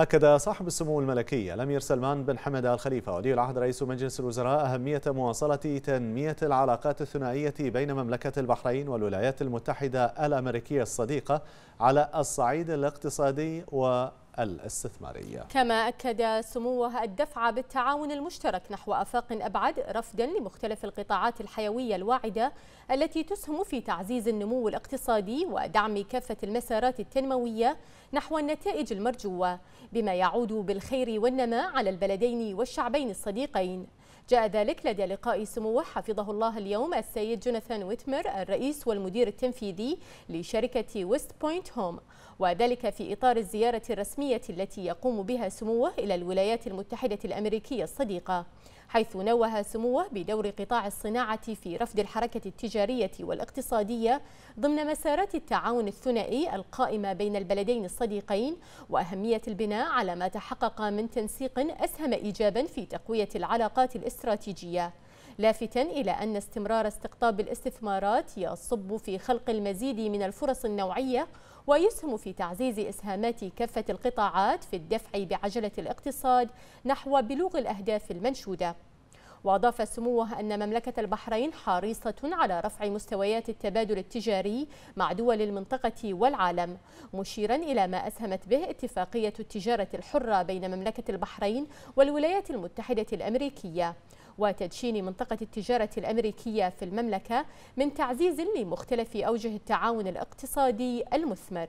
أكد صاحب السمو الملكي الأمير سلمان بن حمد الخليفة ولي العهد رئيس مجلس الوزراء أهمية مواصلة تنمية العلاقات الثنائية بين مملكة البحرين والولايات المتحدة الأمريكية الصديقة على الصعيد الاقتصادي و الاستثمارية. كما أكد سموه الدفع بالتعاون المشترك نحو أفاق أبعد رفدا لمختلف القطاعات الحيوية الواعدة التي تسهم في تعزيز النمو الاقتصادي ودعم كافة المسارات التنموية نحو النتائج المرجوة بما يعود بالخير والنماء على البلدين والشعبين الصديقين. جاء ذلك لدى لقاء سموه حفظه الله اليوم السيد جوناثان ويتمر الرئيس والمدير التنفيذي لشركة ويست بوينت هوم. وذلك في إطار الزيارة الرسمية التي يقوم بها سموه إلى الولايات المتحدة الأمريكية الصديقة. حيث نوه سموه بدور قطاع الصناعة في رفد الحركة التجارية والاقتصادية ضمن مسارات التعاون الثنائي القائمة بين البلدين الصديقين وأهمية البناء على ما تحقق من تنسيق أسهم إيجابا في تقوية العلاقات الاستراتيجية. لافتا إلى أن استمرار استقطاب الاستثمارات يصب في خلق المزيد من الفرص النوعية ويسهم في تعزيز إسهامات كافة القطاعات في الدفع بعجلة الاقتصاد نحو بلوغ الأهداف المنشودة. وأضاف سموه أن مملكة البحرين حريصة على رفع مستويات التبادل التجاري مع دول المنطقة والعالم مشيرا إلى ما أسهمت به اتفاقية التجارة الحرة بين مملكة البحرين والولايات المتحدة الأمريكية. وتدشين منطقة التجارة الأمريكية في المملكة من تعزيز لمختلف أوجه التعاون الاقتصادي المثمر.